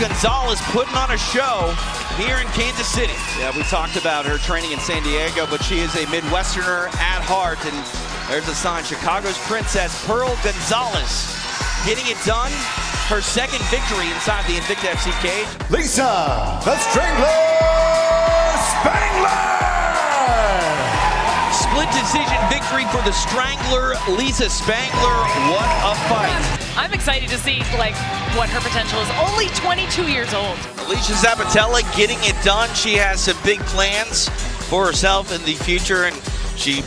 Gonzalez putting on a show here in Kansas City. Yeah, we talked about her training in San Diego, but she is a Midwesterner at heart, and there's a sign. Chicago's Princess Pearl Gonzalez getting it done. Her second victory inside the Invicta FC cage. Lisa, the Strangler Spangler! Split decision victory for the Strangler, Lisa Spangler. What a fight. I'm excited to see like what her potential is. Only 22 years old. Alesha Zappitella getting it done. She has some big plans for herself in the future, and she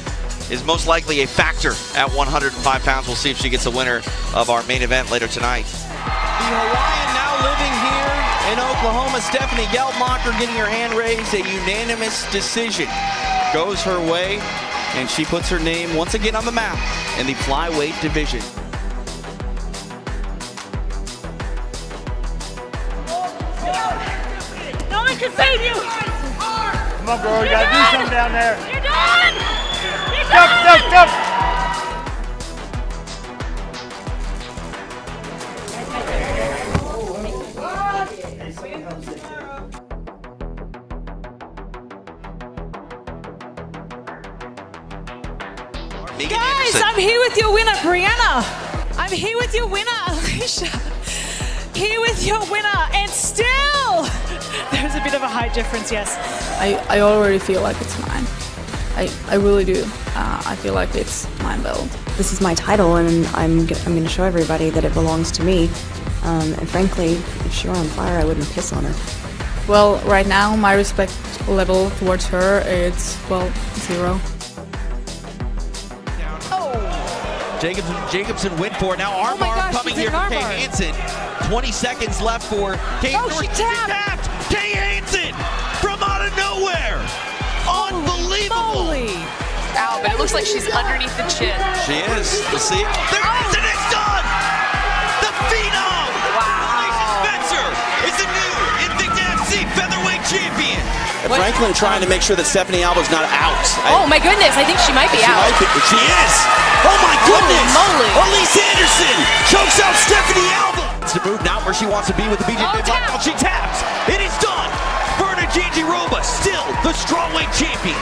is most likely a factor at 105 pounds. We'll see if she gets the winner of our main event later tonight. The Hawaiian now living here in Oklahoma, Stephanie Geltmacher getting her hand raised. A unanimous decision goes her way, and she puts her name once again on the map in the flyweight division. No one can save you. Come on, girl. You gotta do something down there. You're done. You're Jump, done. jump, jump. Megan Guys, Anderson. I'm here with your winner, Brianna. I'm here with your winner, Alicia. Here with your winner, and still, there's a bit of a height difference, yes. I, I already feel like it's mine. I, I really do. Uh, I feel like it's mine belt. This is my title, and I'm g- I'm going to show everybody that it belongs to me. Um, and frankly, if she were on fire, I wouldn't piss on her. Well, right now, my respect level towards her is, well, zero. Jacobson, Jacobson went for it. Now Oh my armbar gosh, coming here did for Kay. Hansen. 20 seconds left for Kay. Oh, she tapped. Kay Hansen from out of nowhere. Unbelievable. Holy. Ow, but it looks like she's underneath the chin. She is. Let's see. There it is, and Franklin trying to make sure that Stephanie Alba's not out. Oh my goodness, I think she might be She out. might be- She is. Oh my goodness. moly. Elise Anderson chokes out Stephanie Alba. It's the move now where she wants to be with the BJ Oh, tap. She taps. It is done. Virna Jandiroba still the strawweight champion.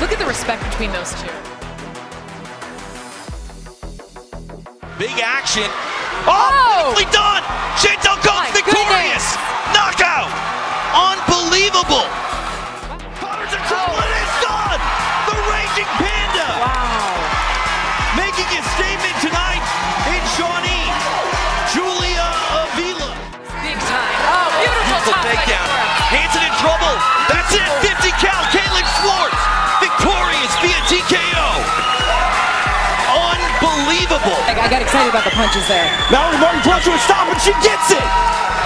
Look at the respect between those two. Big action. Oh, Oh! beautifully done. Chantel My victorious. Knockout. Unbelievable. Hansen in trouble. That's it. 50 count. Caitlin Schwartz victorious via TKO. Unbelievable. I got excited about the punches there. Mallory Martin throws to a stop, and she gets it.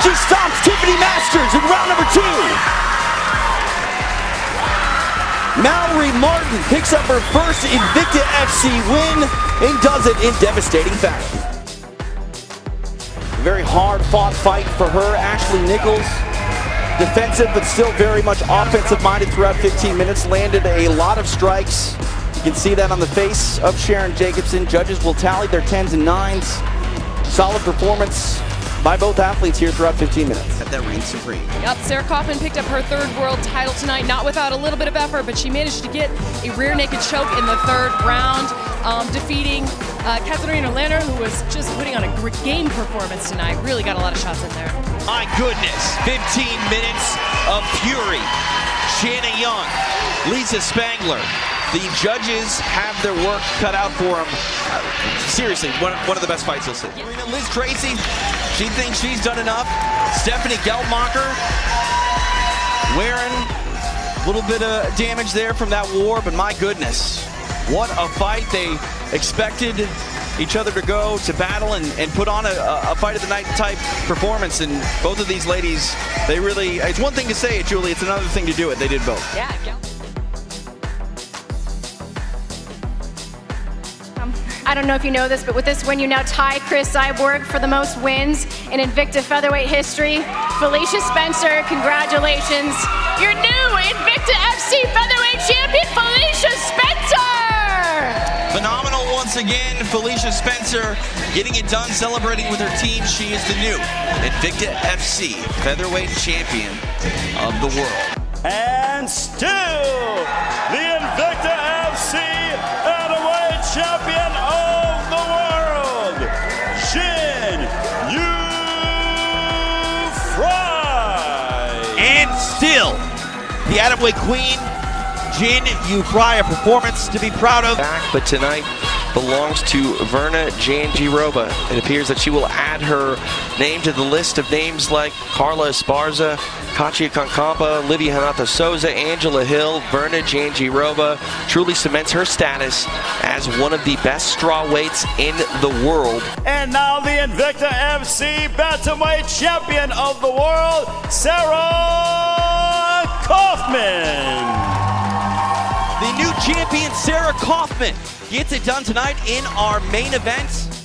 She stops Tiffany Masters in round number two. Mallory Martin picks up her first Invicta FC win and does it in devastating fashion. Very hard fought fight for her. Ashley Nichols, defensive but still very much offensive minded throughout 15 minutes, landed a lot of strikes. You can see that on the face of Sharon Jacobson. Judges will tally their 10s and 9s. Solid performance by both athletes here throughout 15 minutes. At that reign supreme. Yep, Sarah Kaufman picked up her third world title tonight, not without a little bit of effort, but she managed to get a rear naked choke in the third round, um, defeating uh, Katharina Lehner, who was just putting on a great game performance tonight. Really got a lot of shots in there. My goodness, 15 minutes of fury. Shanna Young, Lisa Spangler. The judges have their work cut out for them. seriously, one, one of the best fights you'll see. Liz Tracy, she thinks she's done enough. Stephanie Geltmacher wearing a little bit of damage there from that war, but my goodness, what a fight. They expected each other to go to battle and, and put on a, a fight of the night type performance. And both of these ladies, they really, it's one thing to say it, Julie, it's another thing to do it. They did both. Yeah, um, I don't know if you know this, but with this win, you now tie Cris Cyborg for the most wins in Invicta featherweight history. Felicia Spencer, congratulations. Your new Invicta FC featherweight Felicia Spencer getting it done, celebrating with her team. She is the new Invicta FC featherweight champion of the world. And still, the Invicta FC featherweight champion of the world, Jinh Yu Frey. And still, the Atomweight Queen, Jinh Yu Frey, a performance to be proud of. Back, but tonight belongs to Virna Jandiroba. It appears that she will add her name to the list of names like Carla Esparza, Katja Kankaanpää, Livia Renata Souza, Angela Hill, Virna Jandiroba. Truly cements her status as one of the best straw weights in the world. And now the Invicta FC Bantamweight champion of the world, Sarah Kaufman. New champion, Sarah Kaufman, gets it done tonight in our main event.